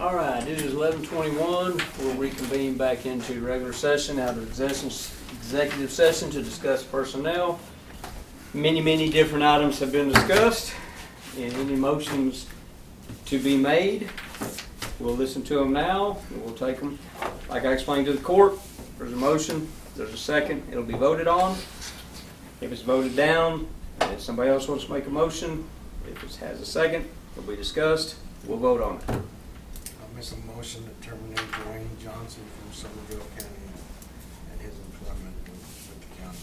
All right, it is eleven twenty-one. We'll reconvene back into regular session out of executive, executive session to discuss personnel. Many, many different items have been discussed. And any motions to be made, we'll listen to them now, we'll take them. Like I explained to the court, there's a motion, there's a second, it'll be voted on. If it's voted down, if somebody else wants to make a motion, if it has a second, it'll be discussed, we'll vote on it. I'll make a motion to terminate Dwayne Johnson from Somervell County and his employment with the county.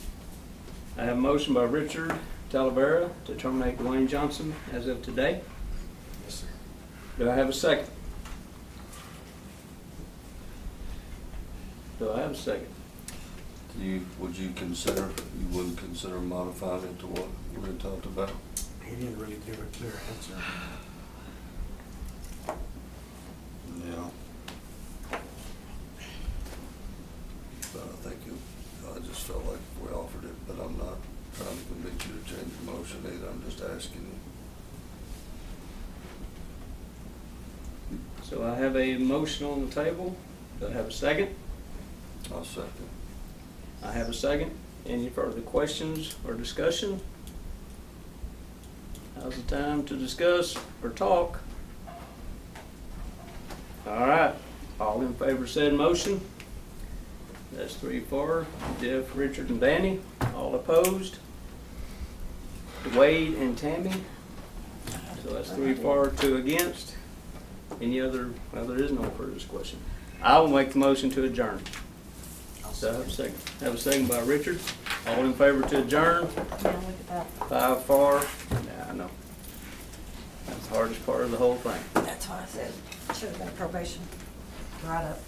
I have a motion by Richard Talavera to terminate Dwayne Johnson as of today. Yes, sir. Do I have a second? Do I have a second? Do you, would you consider, you wouldn't consider modifying it to what we talked about? He didn't really give a clear answer. Yeah. But I think it, I just felt like we offered it, but I'm not trying to convince you to change your motion either, I'm just asking you. So I have a motion on the table. Do I have a second? I'll second. I have a second. Any further questions or discussion? Now's the time to discuss or talk. All right, all in favor said motion? That's three for, Jeff, Richard, and Danny. All opposed? Wade and Tammy. So that's three for, two against. Any other, well, there is no further discussion. I will make the motion to adjourn. I'll So I have a second. second, have a second by Richard. All in favor to adjourn? Yeah, look at that. Five for. Yeah, I know. That's the hardest part of the whole thing. That's why I said, should have been probation, right up.